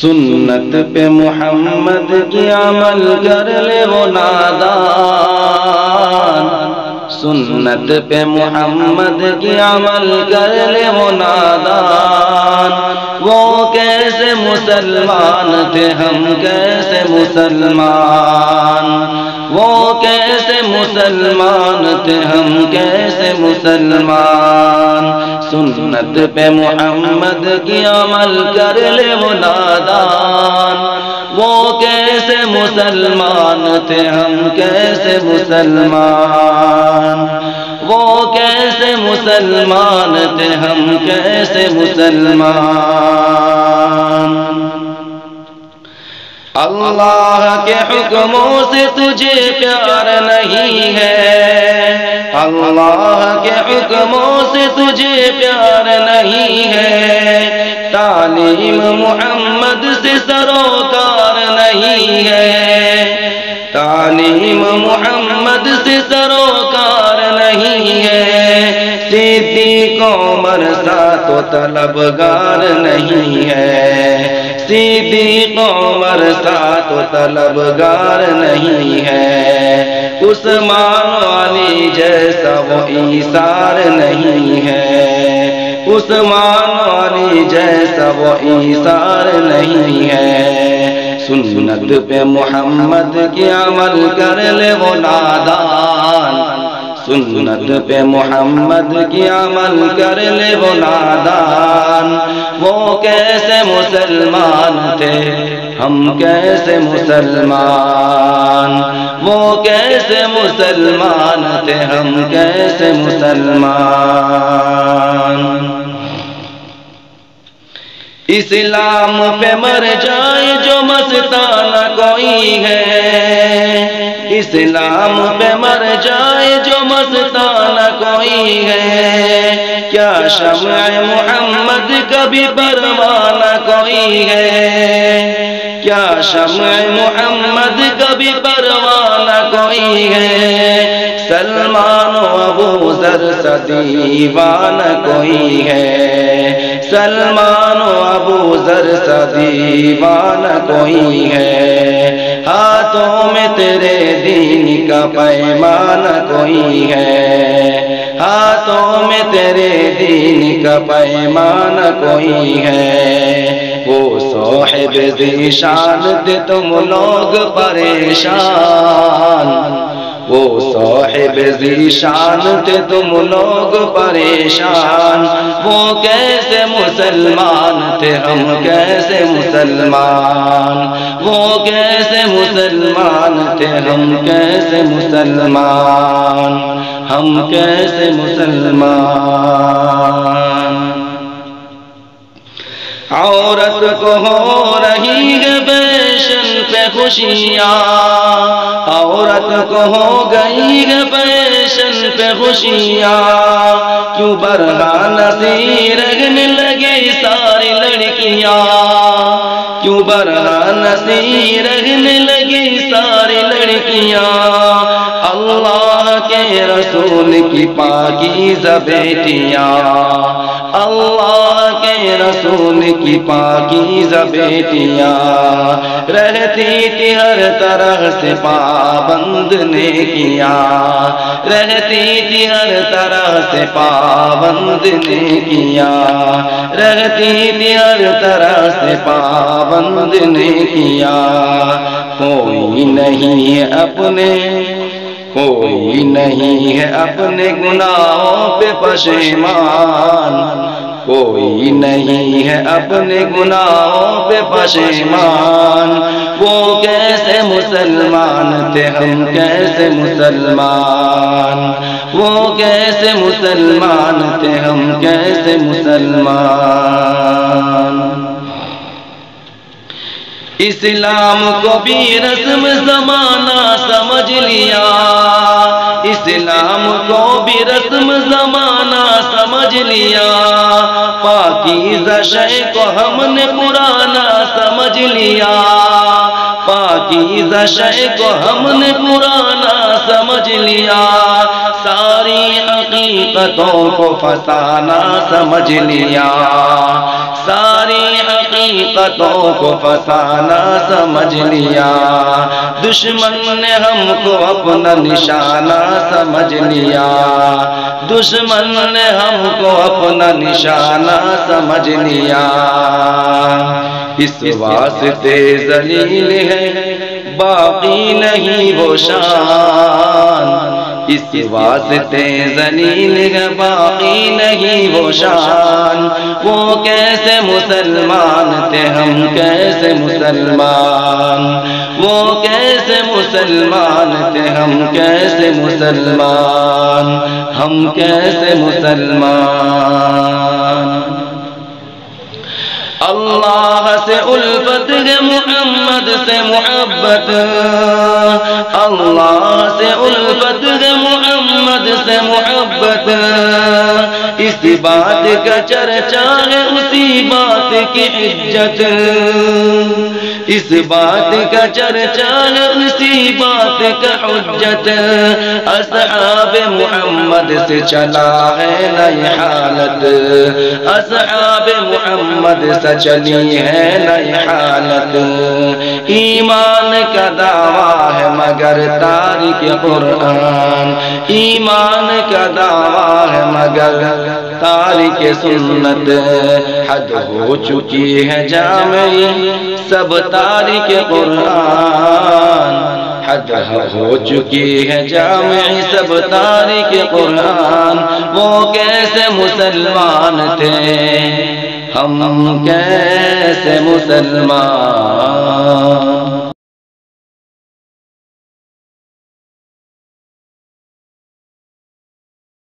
سنت پہ محمد کی عمل کر لے وہ نادان۔ سنت پہ محمد کی عمل کر لے وہ نادان۔ وہ کیسے مسلمان تھے ہم کیسے مسلمان۔ وہ کیسے مسلمان تھے ہم کیسے مسلمان۔ سنت پہ محمد کی عمل کر لے وہ نادان۔ وہ کیسے مسلمان تھے ہم کیسے مسلمان۔ وہ کیسے مسلمان تھے ہم کیسے مسلمان۔ اللہ کے حکموں سے تجھے پیار نہیں ہے۔ اللہ کے حکموں سے تجھے پیار نہیں ہے۔ تعلیم محمد سے سروکار نہیں ہے۔ تعلیم محمد سے سروکار نہیں ہے۔ صدیق عمر سا تو طلبگار نہیں ہے۔ صدیق عمر سا تو طلبگار نہیں ہے۔ عثمان علی جیسا وہ ایثار نہیں ہے۔ عثمان علی جیسا وہ ایثار نہیں ہے۔ سنت پہ محمد کی عمل کر لے وہ نادان۔ سنت پہ محمد کی عمل کر لے وہ نادان۔ وہ کیسے مسلمان تھے؟ ہم کیسے مسلمان؟ وہ کیسے مسلمان تھے؟ ہم کیسے مسلمان؟ اسلام پہ مر جائے جو مستانہ کوئی ہے۔ اسلام پہ مر جائے جو مستانہ کوئی ہے۔ کیا شمع محمد کبھی پروانہ کوئی ہے۔ کیا شمع محمد کبھی پروانہ کوئی ہے۔ سلمان و ابو ذر سدیوان کوئی ہے۔ سلمان و ابو ذر سدیوان کوئی ہے۔ ہاتھوں میں تیرے دین کا پیمان کوئی ہے۔ ہاتھوں میں تیرے دین کا پیمان کوئی ہے؟ وہ صاحب ذیشان تھے تم لوگ پریشان۔ وہ صاحب ذیشان تھے تم لوگ پریشان۔ وہ کیسے مسلمان تھے ہم کیسے مسلمان؟ وہ کیسے مسلمان تھے ہم کیسے مسلمان؟ ہم کیسے مسلمان؟ عورت کو ہو رہی ہے بیشن پہ خوشیاں۔ عورت کو ہو گئی ہے بیشن پہ خوشیاں۔ کیوں برہان سی رگنے لگے ساری لڑکیاں؟ کیوں برہان سی رگنے لگی ساری لڑکیاں؟ اللہ رسول کی پاکیزہ بیٹیاں۔ اللہ کے رسول کی پاکیزہ بیٹیاں۔ رہتی تھی ہر طرح سے پابند نے کیا رہتی تھی ہر طرح سے پابند نے کیا رہتی تھی ہر طرح سے پابند نے کیا کوئی نہیں اپنے کوئی نہیں ہے اپنے گناہوں پہ پشیمان۔ کوئی نہیں ہے اپنے گناہوں پہ پشیمان۔ وہ کیسے مسلمان تھے ہم کیسے مسلمان؟ وہ کیسے مسلمان تھے ہم کیسے مسلمان؟ اسلام کو بھی رسم زمانہ سمجھ لیا۔ اسلام کو بھی رسم زمانہ سمجھ لیا۔ پاکیزہ شے کو ہم نے پرانا سمجھ لیا۔ پاکیزہ شے کو ہم نے پرانا سمجھ لیا۔ ساری حقیقتوں کو فسانا سمجھ لیا۔ ساری حقیقتوں کو فسانا سمجھ لیا۔ دشمن نے ہم کو اپنا نشانہ سمجھ لیا۔ دشمن نے ہم کو اپنا نشانہ سمجھ لیا۔ اس واسطے ذلیل ہے، باقی نہیں وہ شان۔ اس واسطے زلیل باقی نہیں وہ شان۔ وہ کیسے مسلمان تھے ہم کیسے مسلمان۔ وہ کیسے مسلمان تھے ہم کیسے مسلمان۔ ہم کیسے مسلمان۔ اللہ سے الفت ہے محمد سے محبت۔ اس بات کا چرچا ہے اسی بات کی عزت۔ اس بات کا چرچا ہے اسی بات کا حجت۔ اصحاب محمد سے چلا ہے نئی حالت۔ اصحاب محمد سے چلی ہے نئی حالت۔ ایمان کا دعویٰ ہے مگر تاریخ قرآن ایمان کا دعویٰ ہے، مگر تاریخ سنت حد ہو چکی ہے جامعی۔ سب تاریخ قرآن حد ہو چکی ہے جامعی۔ سب تاریخ قرآن وہ کیسے مسلمان تھے؟ ہم کیسے مسلمان